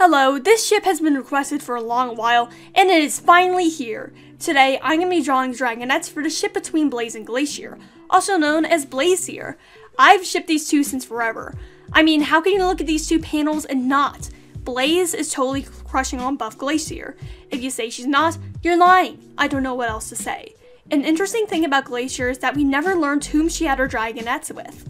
Hello, this ship has been requested for a long while, and it is finally here. Today, I'm going to be drawing Dragonets for the ship between Blaze and Glacier, also known as Blacier. I've shipped these two since forever. I mean, how can you look at these two panels and not? Blaze is totally crushing on Buff Glacier. If you say she's not, you're lying. I don't know what else to say. An interesting thing about Glacier is that we never learned whom she had her Dragonets with.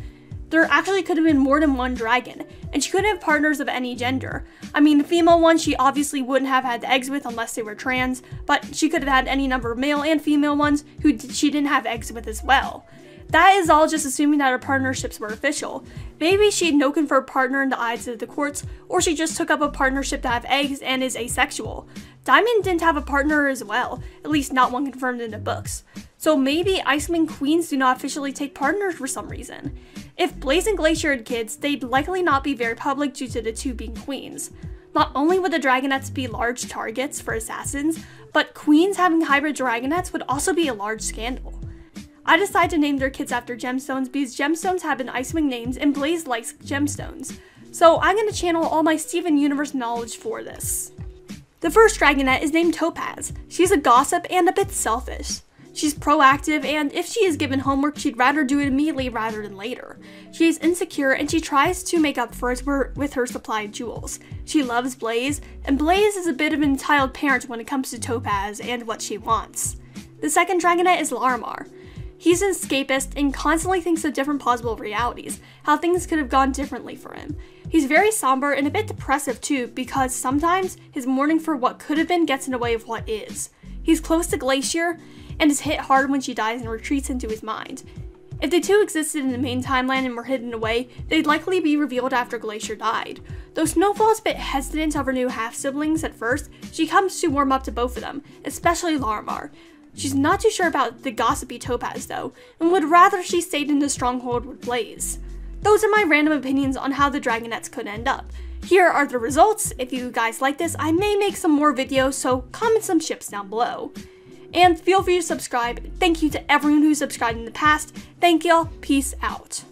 There actually could have been more than one dragon, and she couldn't have partners of any gender. I mean, the female one she obviously wouldn't have had eggs with unless they were trans, but she could have had any number of male and female ones who she didn't have eggs with as well. That is all just assuming that her partnerships were official. Maybe she had no confirmed partner in the eyes of the courts, or she just took up a partnership to have eggs and is asexual. Diamond didn't have a partner as well, at least not one confirmed in the books. So maybe IceWing Queens do not officially take partners for some reason. If Blaze and Glacier had kids, they'd likely not be very public due to the two being queens. Not only would the Dragonets be large targets for assassins, but queens having hybrid Dragonets would also be a large scandal. I decided to name their kids after gemstones because gemstones have been IceWing names and Blaze likes gemstones. So I'm going to channel all my Steven Universe knowledge for this. The first Dragonet is named Topaz. She's a gossip and a bit selfish. She's proactive, and if she is given homework, she'd rather do it immediately rather than later. She is insecure, and she tries to make up for it with her supply of jewels. She loves Blaze, and Blaze is a bit of an entitled parent when it comes to Topaz and what she wants. The second Dragonet is Larimar. He's an escapist and constantly thinks of different possible realities, how things could have gone differently for him. He's very somber and a bit depressive too, because sometimes his mourning for what could have been gets in the way of what is. He's close to Glacier, and is hit hard when she dies and retreats into his mind. If the two existed in the main timeline and were hidden away, they'd likely be revealed after Glacier died. Though Snowfall's a bit hesitant of her new half-siblings at first, she comes to warm up to both of them, especially Larimar. She's not too sure about the gossipy Topaz though, and would rather she stayed in the stronghold with Blaze. Those are my random opinions on how the Dragonets could end up. Here are the results. If you guys like this, I may make some more videos, so comment some ships down below. And feel free to subscribe. Thank you to everyone who subscribed in the past. Thank y'all. Peace out.